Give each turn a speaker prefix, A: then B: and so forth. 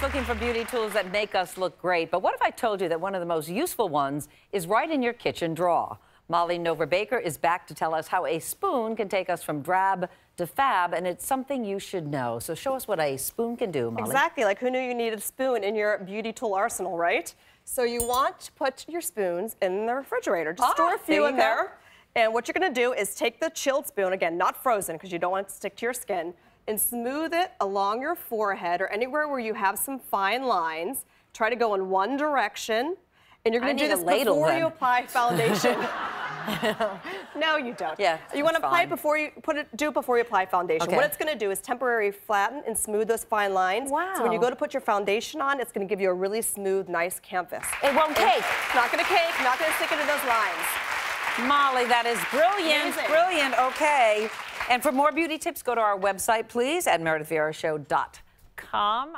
A: always looking for beauty tools that make us look great, but what if I told you that one of the most useful ones is right in your kitchen drawer? Molly Nover-Baker is back to tell us how a spoon can take us from drab to fab, and it's something you should know. So show us what a spoon can do, Molly.
B: Exactly, like who knew you needed a spoon in your beauty tool arsenal, right? So you want to put your spoons in the refrigerator. Just
A: Ah,
B: store a few in there. And what you're gonna do is take the chilled spoon, again, not frozen, because you don't want it to stick to your skin, and smooth it along your forehead or anywhere where you have some fine lines. Try to go in one direction. And you're gonna do this before you apply foundation. no, you don't.
A: Yeah,
B: You want to apply it before you put it. Do it before you apply foundation.
A: Okay.
B: What it's going to do is temporarily flatten and smooth those fine lines. Wow. So when you go to put your foundation on, it's going to give you a really smooth, nice canvas.
A: It won't cake.
B: It's not going to cake. Not going to stick into those lines.
A: Molly, that is brilliant.
B: Amazing.
A: Brilliant. Okay. And for more beauty tips, go to our website, please, at meredithvieirashow.com.